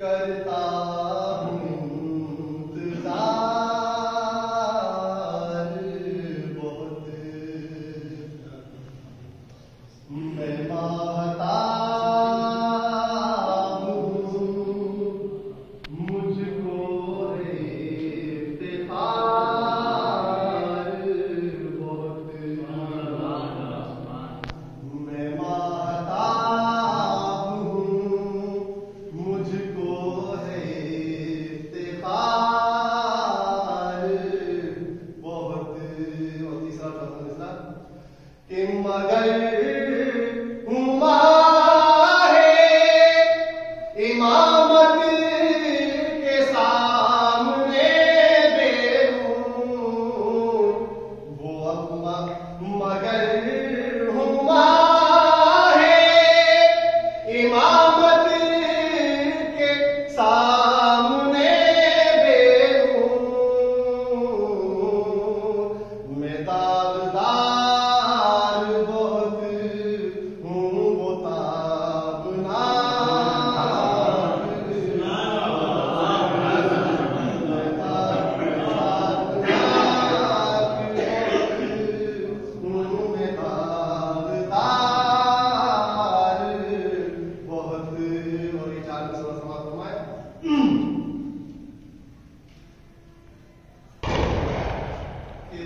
Good. In my day.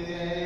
के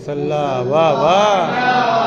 وصلى وواو